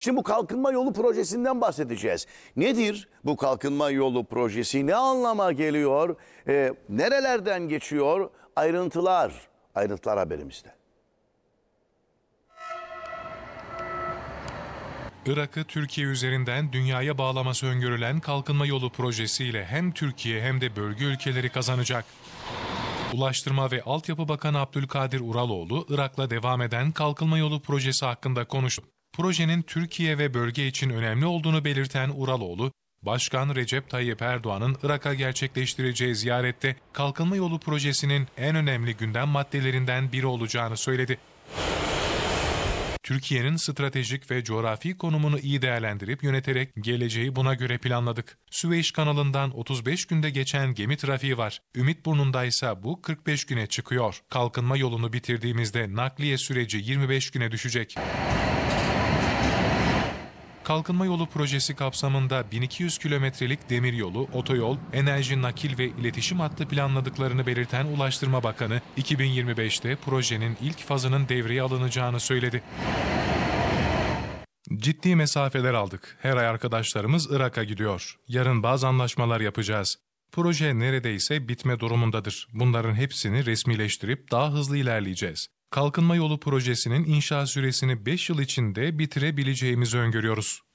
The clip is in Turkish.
Şimdi bu kalkınma yolu projesinden bahsedeceğiz. Nedir bu kalkınma yolu projesi? Ne anlama geliyor? Ee, nerelerden geçiyor? Ayrıntılar, ayrıntılar haberimizde. Irak'ı Türkiye üzerinden dünyaya bağlaması öngörülen kalkınma yolu projesiyle hem Türkiye hem de bölge ülkeleri kazanacak. Ulaştırma ve Altyapı Bakanı Abdülkadir Uraloğlu, Irak'la devam eden kalkınma yolu projesi hakkında konuştu. Projenin Türkiye ve bölge için önemli olduğunu belirten Uraloğlu, Başkan Recep Tayyip Erdoğan'ın Irak'a gerçekleştireceği ziyarette kalkınma yolu projesinin en önemli gündem maddelerinden biri olacağını söyledi. Türkiye'nin stratejik ve coğrafi konumunu iyi değerlendirip yöneterek geleceği buna göre planladık. Süveyş kanalından 35 günde geçen gemi trafiği var. Ümitburnu'nda ise bu 45 güne çıkıyor. Kalkınma yolunu bitirdiğimizde nakliye süreci 25 güne düşecek. Kalkınma yolu projesi kapsamında 1200 kilometrelik demiryolu, otoyol, enerji nakil ve iletişim hattı planladıklarını belirten Ulaştırma Bakanı, 2025'te projenin ilk fazının devreye alınacağını söyledi. Ciddi mesafeler aldık. Her ay arkadaşlarımız Irak'a gidiyor. Yarın bazı anlaşmalar yapacağız. Proje neredeyse bitme durumundadır. Bunların hepsini resmileştirip daha hızlı ilerleyeceğiz. Kalkınma yolu projesinin inşa süresini 5 yıl içinde bitirebileceğimizi öngörüyoruz.